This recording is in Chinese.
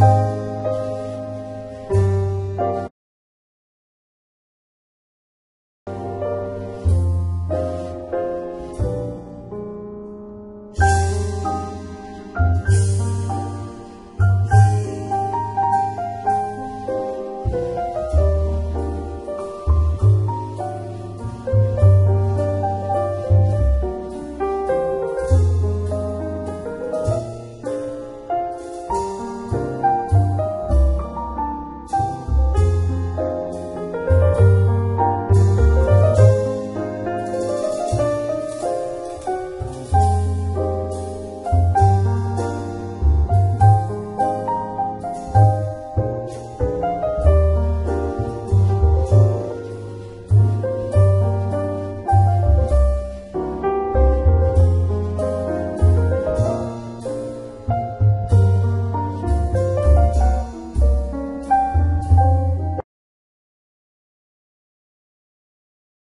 了。